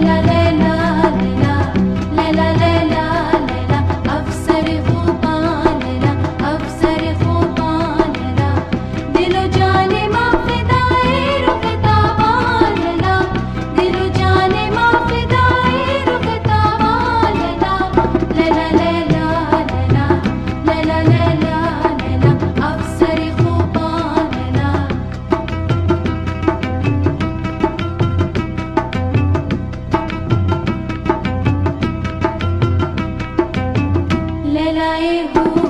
la la la आए हो